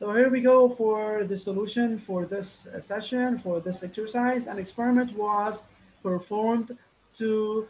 So here we go for the solution for this uh, session, for this exercise. An experiment was performed to,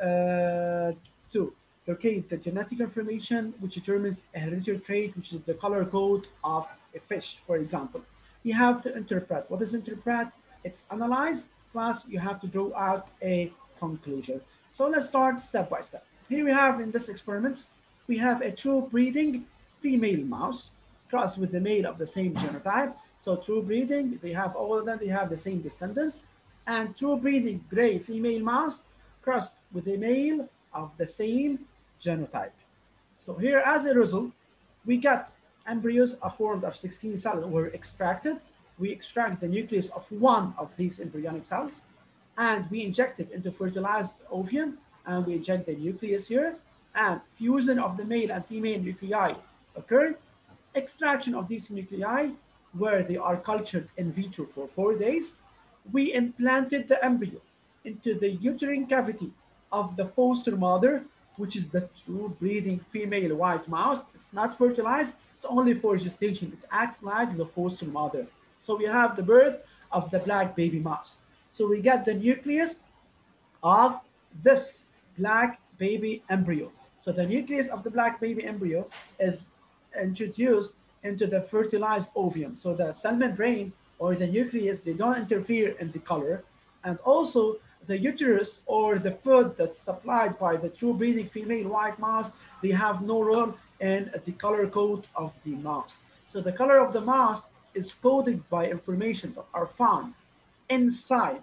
uh, to locate the genetic information which determines a hereditary trait, which is the color code of a fish, for example. You have to interpret. What is interpret? It's analyze, plus you have to draw out a conclusion. So let's start step by step. Here we have in this experiment, we have a true breeding female mouse crossed with the male of the same genotype. So true breeding, they have all of them, they have the same descendants. And true breeding gray female mouse crossed with a male of the same genotype. So here, as a result, we got embryos are formed of 16 cells were extracted. We extract the nucleus of one of these embryonic cells, and we inject it into fertilized ovum, and we inject the nucleus here, and fusion of the male and female nuclei occurred. Extraction of these nuclei, where they are cultured in vitro for four days, we implanted the embryo into the uterine cavity of the foster mother, which is the true breeding female white mouse. It's not fertilized, it's only for gestation. It acts like the foster mother. So we have the birth of the black baby mouse. So we get the nucleus of this black baby embryo. So the nucleus of the black baby embryo is introduced into the fertilized ovum. So the cell membrane or the nucleus, they don't interfere in the color. And also the uterus or the food that's supplied by the true breeding female white mouse, they have no role in the color code of the mouse. So the color of the mouse is coded by information that are found inside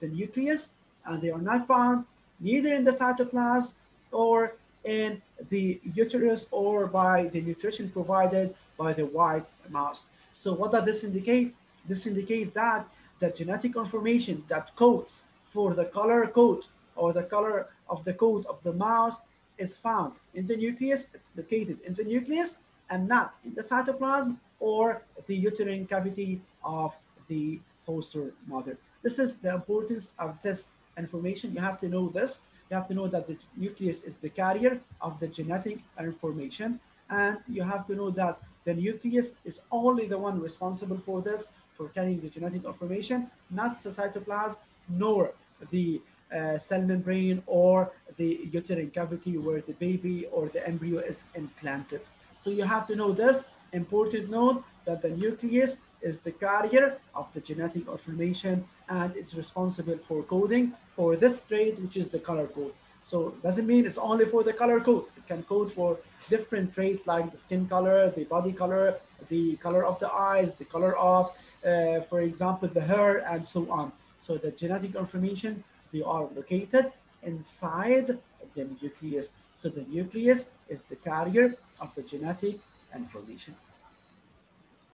the nucleus and they are not found neither in the cytoplasm or in the uterus or by the nutrition provided by the white mouse. So what does this indicate? This indicates that the genetic information that codes for the color code or the color of the code of the mouse is found in the nucleus. It's located in the nucleus and not in the cytoplasm or the uterine cavity of the foster mother. This is the importance of this information. You have to know this. You have to know that the nucleus is the carrier of the genetic information. And you have to know that the nucleus is only the one responsible for this, for carrying the genetic information, not the cytoplasm, nor the uh, cell membrane or the uterine cavity where the baby or the embryo is implanted. So you have to know this important note that the nucleus is the carrier of the genetic information and it's responsible for coding for this trait, which is the color code. So it doesn't mean it's only for the color code. It can code for different traits like the skin color, the body color, the color of the eyes, the color of, uh, for example, the hair, and so on. So the genetic information, they are located inside the nucleus. So the nucleus is the carrier of the genetic information.